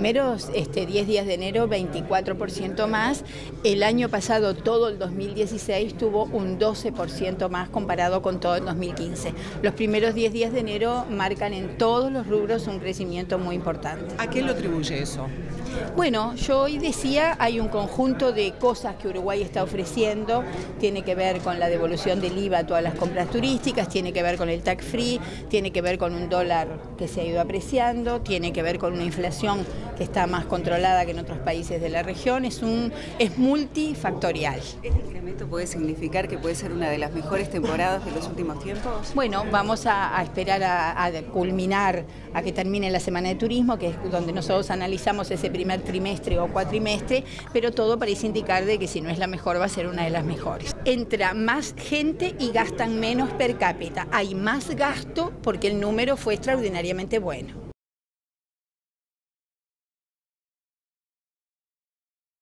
Primeros este, 10 días de enero 24% más, el año pasado todo el 2016 tuvo un 12% más comparado con todo el 2015. Los primeros 10 días de enero marcan en todos los rubros un crecimiento muy importante. ¿A qué lo atribuye eso? Bueno, yo hoy decía, hay un conjunto de cosas que Uruguay está ofreciendo, tiene que ver con la devolución del IVA a todas las compras turísticas, tiene que ver con el tax free, tiene que ver con un dólar que se ha ido apreciando, tiene que ver con una inflación que está más controlada que en otros países de la región, es, un, es multifactorial. ¿Este incremento puede significar que puede ser una de las mejores temporadas de los últimos tiempos? Bueno, vamos a, esperar a, a, culminar, a que termine la Semana de Turismo, que es donde nosotros analizamos ese primer trimestre o cuatrimestre, pero todo parece indicar de que si no es la mejor va a ser una de las mejores. Entra más gente y gastan menos per cápita. Hay más gasto porque el número fue extraordinariamente bueno.